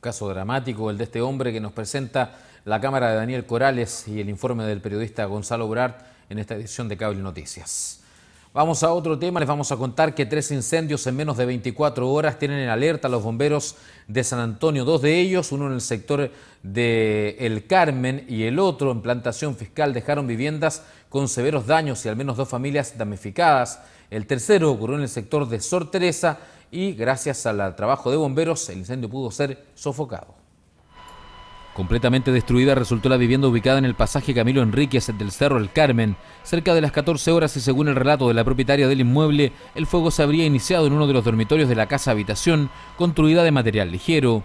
Caso dramático el de este hombre que nos presenta la cámara de Daniel Corales y el informe del periodista Gonzalo Burart en esta edición de Cable Noticias. Vamos a otro tema, les vamos a contar que tres incendios en menos de 24 horas tienen en alerta a los bomberos de San Antonio, dos de ellos, uno en el sector de El Carmen y el otro en plantación fiscal, dejaron viviendas con severos daños y al menos dos familias damnificadas. El tercero ocurrió en el sector de Sor Teresa y gracias al trabajo de bomberos el incendio pudo ser sofocado. Completamente destruida resultó la vivienda ubicada en el pasaje Camilo Enríquez del Cerro El Carmen. Cerca de las 14 horas y según el relato de la propietaria del inmueble, el fuego se habría iniciado en uno de los dormitorios de la casa habitación, construida de material ligero.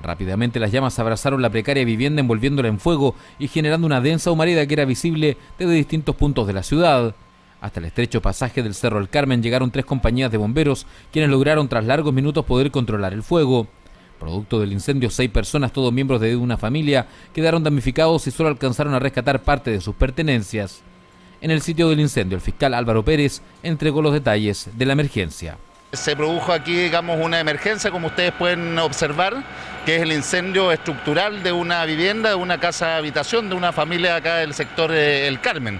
Rápidamente las llamas abrazaron la precaria vivienda envolviéndola en fuego y generando una densa humareda que era visible desde distintos puntos de la ciudad. Hasta el estrecho pasaje del Cerro El Carmen llegaron tres compañías de bomberos, quienes lograron tras largos minutos poder controlar el fuego. Producto del incendio, seis personas, todos miembros de una familia, quedaron damnificados y solo alcanzaron a rescatar parte de sus pertenencias. En el sitio del incendio, el fiscal Álvaro Pérez entregó los detalles de la emergencia. Se produjo aquí, digamos, una emergencia, como ustedes pueden observar, que es el incendio estructural de una vivienda, de una casa habitación, de una familia acá del sector eh, El Carmen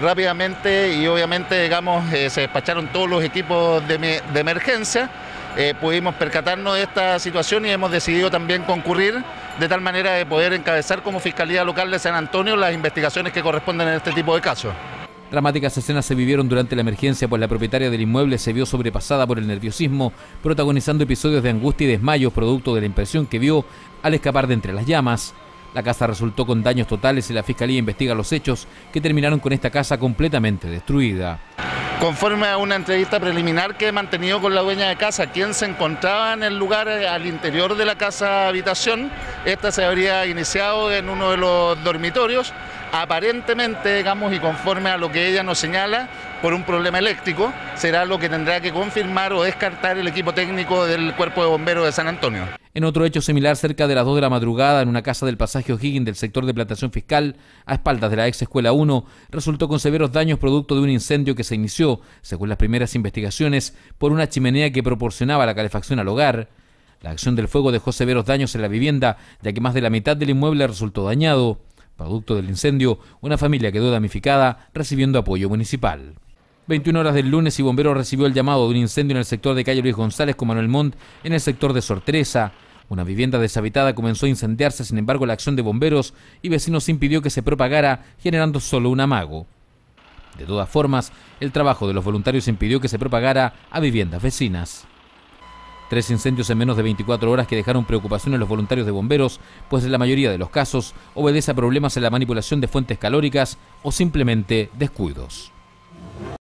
rápidamente y obviamente digamos eh, se despacharon todos los equipos de, emergencia, eh, pudimos percatarnos de esta situación y hemos decidido también concurrir de tal manera de poder encabezar como Fiscalía Local de San Antonio las investigaciones que corresponden en este tipo de casos. Dramáticas escenas se vivieron durante la emergencia, pues la propietaria del inmueble se vio sobrepasada por el nerviosismo, protagonizando episodios de angustia y desmayos producto de la impresión que vio al escapar de entre las llamas. La casa resultó con daños totales y la fiscalía investiga los hechos que terminaron con esta casa completamente destruida. Conforme a una entrevista preliminar que he mantenido con la dueña de casa, quien se encontraba en el lugar eh, al interior de la casa habitación, esta se habría iniciado en uno de los dormitorios, aparentemente, digamos, y conforme a lo que ella nos señala, por un problema eléctrico, será lo que tendrá que confirmar o descartar el equipo técnico del Cuerpo de Bomberos de San Antonio. En otro hecho similar, cerca de las 2 de la madrugada, en una casa del pasaje O'Higgins del sector de plantación fiscal, a espaldas de la ex escuela 1, resultó con severos daños producto de un incendio que se inició, según las primeras investigaciones, por una chimenea que proporcionaba la calefacción al hogar. La acción del fuego dejó severos daños en la vivienda, ya que más de la mitad del inmueble resultó dañado. Producto del incendio, una familia quedó damnificada, recibiendo apoyo municipal. 21 horas del lunes y Bomberos recibió el llamado de un incendio en el sector de calle Luis González con Manuel Montt en el sector de Sorteresa. Una vivienda deshabitada comenzó a incendiarse, sin embargo la acción de bomberos y vecinos impidió que se propagara, generando solo un amago. De todas formas, el trabajo de los voluntarios impidió que se propagara a viviendas vecinas. Tres incendios en menos de 24 horas que dejaron preocupación en los voluntarios de bomberos, pues en la mayoría de los casos obedece a problemas en la manipulación de fuentes calóricas o simplemente descuidos.